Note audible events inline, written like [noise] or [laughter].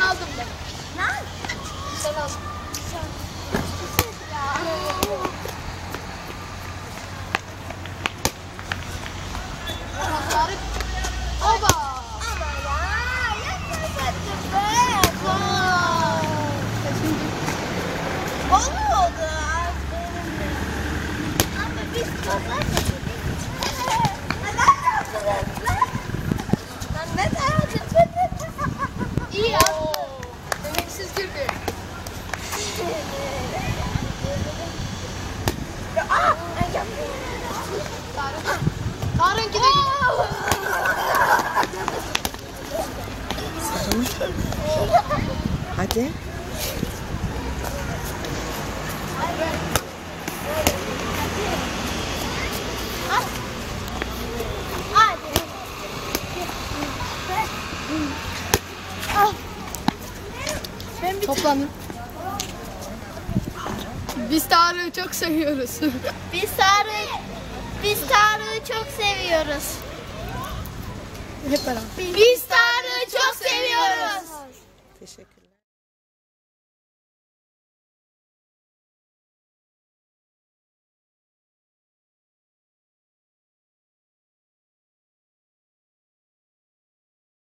Nişan aldım ben. Lan. Nişan aldım. Tarık. Oba. Ama ya yapmasaydın be. Vay. Aferin. Ama biz kazanmadık. Hadi. Hadi. Al. Ben bir Toplanın. Biz Tarık'ı çok seviyoruz. [laughs] Biz Tarık, biz Tarık'ı çok seviyoruz. Hep beraber. Biz Tarık'ı. Teşekkür